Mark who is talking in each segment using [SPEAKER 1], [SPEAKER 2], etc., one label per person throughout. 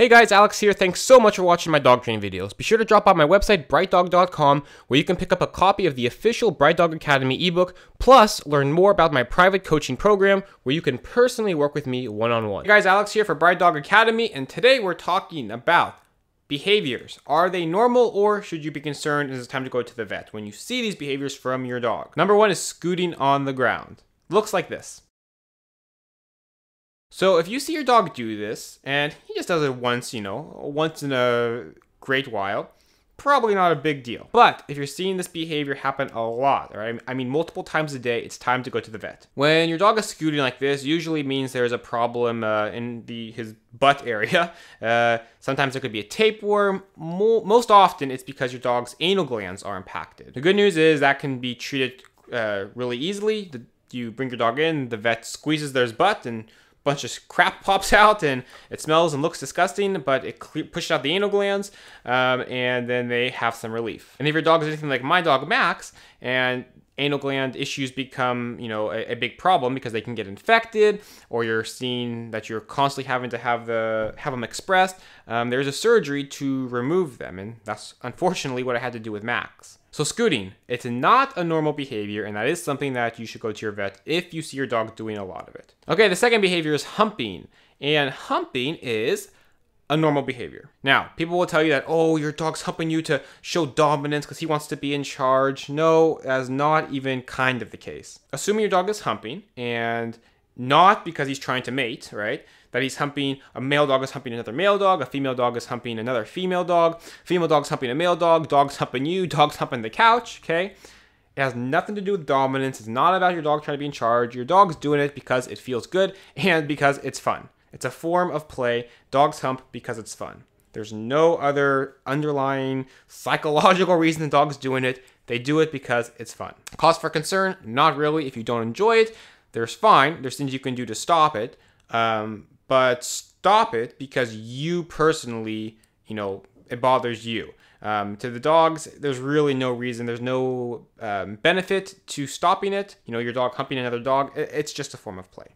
[SPEAKER 1] Hey guys, Alex here. Thanks so much for watching my dog training videos. Be sure to drop by my website, brightdog.com, where you can pick up a copy of the official Bright Dog Academy ebook, plus learn more about my private coaching program, where you can personally work with me one on one. Hey guys, Alex here for Bright Dog Academy, and today we're talking about behaviors. Are they normal, or should you be concerned? Is it time to go to the vet when you see these behaviors from your dog? Number one is scooting on the ground. Looks like this. So if you see your dog do this, and he just does it once, you know, once in a great while, probably not a big deal. But if you're seeing this behavior happen a lot, right? I mean, multiple times a day, it's time to go to the vet. When your dog is scooting like this, usually means there's a problem uh, in the his butt area. Uh, sometimes it could be a tapeworm. Mo most often, it's because your dog's anal glands are impacted. The good news is that can be treated uh, really easily. The, you bring your dog in, the vet squeezes their butt and bunch of crap pops out and it smells and looks disgusting, but it pushes out the anal glands um, and then they have some relief. And if your dog is anything like my dog Max and anal gland issues become, you know, a, a, big problem because they can get infected, or you're seeing that you're constantly having to have the have them expressed. Um, there's a surgery to remove them, and that's unfortunately what I had to do with Max. So scooting, it's not a normal behavior, and that is something that you should go to your vet if you see your dog doing a lot of it. Okay, the second behavior is humping, and humping is a normal behavior. Now, people will tell you that, oh, your dog's humping you to show dominance because he wants to be in charge. No, that's not even kind of the case. Assuming your dog is humping and not because he's trying to mate, right? That he's humping a male dog is humping another male dog, a female dog is humping another female dog, female dog's humping a male dog, dog's humping you, dog's humping the couch, okay? It has nothing to do with dominance. It's not about your dog trying to be in charge. Your dog's doing it because it feels good and because it's fun. It's a form of play. Dogs hump because it's fun. There's no other underlying psychological reason the dog's doing it. They do it because it's fun. Cause for concern? Not really. If you don't enjoy it, there's fine. There's things you can do to stop it. Um, but stop it because you personally, you know, it bothers you. Um, to the dogs, there's really no reason. There's no um, benefit to stopping it. You know, your dog humping another dog. It's just a form of play.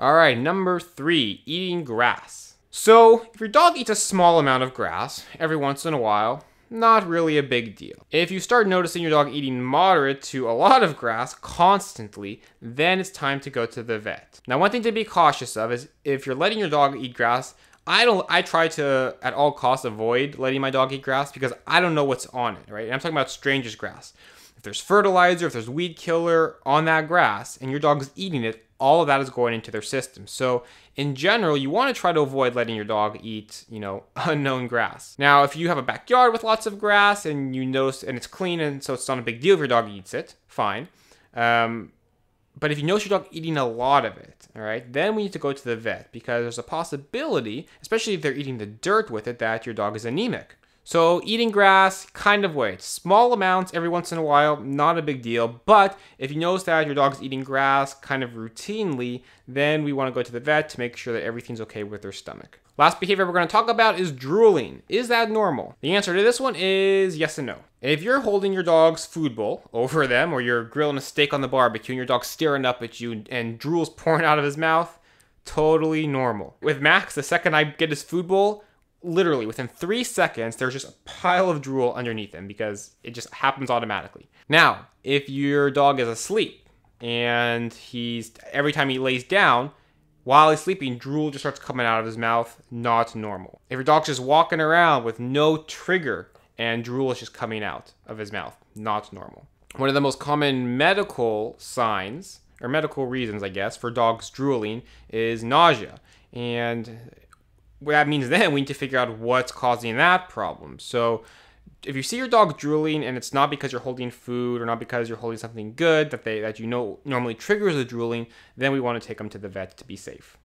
[SPEAKER 1] All right, number three, eating grass. So, if your dog eats a small amount of grass every once in a while, not really a big deal. If you start noticing your dog eating moderate to a lot of grass constantly, then it's time to go to the vet. Now, one thing to be cautious of is if you're letting your dog eat grass, I don't I try to at all costs avoid letting my dog eat grass because I don't know what's on it, right? And I'm talking about stranger's grass. If there's fertilizer, if there's weed killer on that grass and your dog is eating it, all of that is going into their system. So in general, you want to try to avoid letting your dog eat, you know, unknown grass. Now, if you have a backyard with lots of grass and you notice and it's clean and so it's not a big deal if your dog eats it, fine. Um, but if you notice your dog eating a lot of it, all right, then we need to go to the vet because there's a possibility, especially if they're eating the dirt with it, that your dog is anemic. So eating grass, kind of weight. Small amounts every once in a while, not a big deal. But if you notice that your dog's eating grass kind of routinely, then we want to go to the vet to make sure that everything's okay with their stomach. Last behavior we're going to talk about is drooling. Is that normal? The answer to this one is yes and no. If you're holding your dog's food bowl over them or you're grilling a steak on the barbecue and your dog's staring up at you and drool's pouring out of his mouth, totally normal. With Max, the second I get his food bowl, literally within three seconds, there's just a pile of drool underneath him because it just happens automatically. Now, if your dog is asleep and he's every time he lays down, while he's sleeping, drool just starts coming out of his mouth, not normal. If your dog's just walking around with no trigger and drool is just coming out of his mouth, not normal. One of the most common medical signs, or medical reasons, I guess, for dogs drooling is nausea. And that means then we need to figure out what's causing that problem. So if you see your dog drooling and it's not because you're holding food or not because you're holding something good that they that you know normally triggers the drooling, then we want to take them to the vet to be safe.